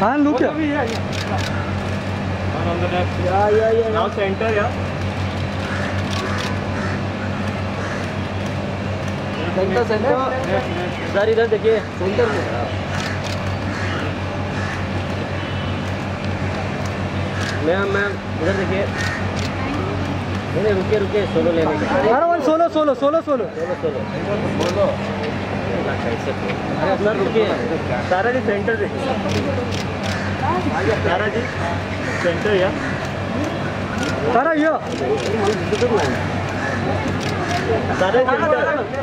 हाँ लुक यार centre centre centre इधर देखिए। सेंटर में। मैम मैम इधर देखिए। नहीं रुकिए रुकिए सोलो लेने का अरे one solo solo solo solo solo solo अरे सर रुकिए। तारा जी सेंटर देखिए तारा जी सेंटर या? तारा ये। तारा सेंटर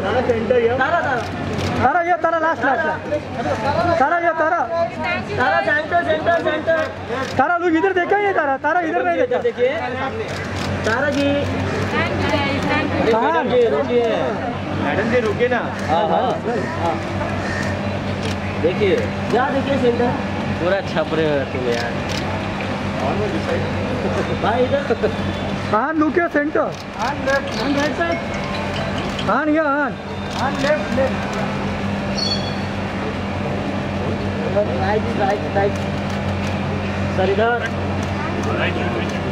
तारा सेंटर या? तारा ये तारा लास्ट लास्ट तारा ये Tara. Tara centre centre centre Tara लोग इधर देखा ये तारा? तारा इधर नहीं देखा। देखिए। तारा जी कहाँ? मैडम जी रुकिए। मैडम जी रुके ना। हाँ हाँ। देखिए। जा देखिए सेंटर। पूरा छप रहे हो तुम यार। भाई इधर। हाँ लुक है सेंटर हाँ ये हाँ राइट राइट राइट सर इधर। राइट